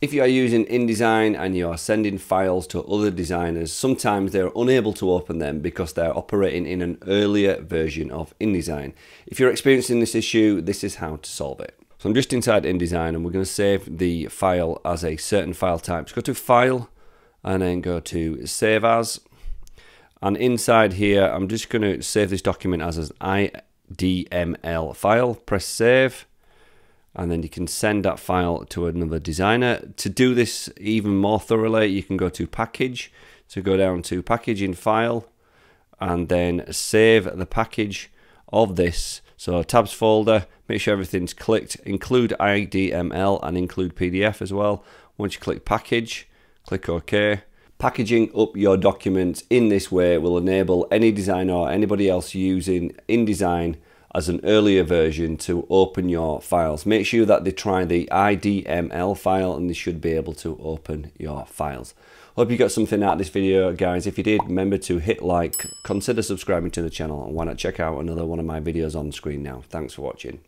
If you are using InDesign and you are sending files to other designers, sometimes they're unable to open them because they're operating in an earlier version of InDesign. If you're experiencing this issue, this is how to solve it. So I'm just inside InDesign and we're going to save the file as a certain file type. So go to File and then go to Save As. And inside here, I'm just going to save this document as an IDML file. Press Save and then you can send that file to another designer. To do this even more thoroughly, you can go to package. So go down to package in file and then save the package of this. So tabs folder, make sure everything's clicked, include IDML and include PDF as well. Once you click package, click OK. Packaging up your documents in this way will enable any designer or anybody else using InDesign as an earlier version to open your files. Make sure that they try the IDML file and they should be able to open your files. Hope you got something out of this video guys. If you did, remember to hit like, consider subscribing to the channel and why not check out another one of my videos on screen now. Thanks for watching.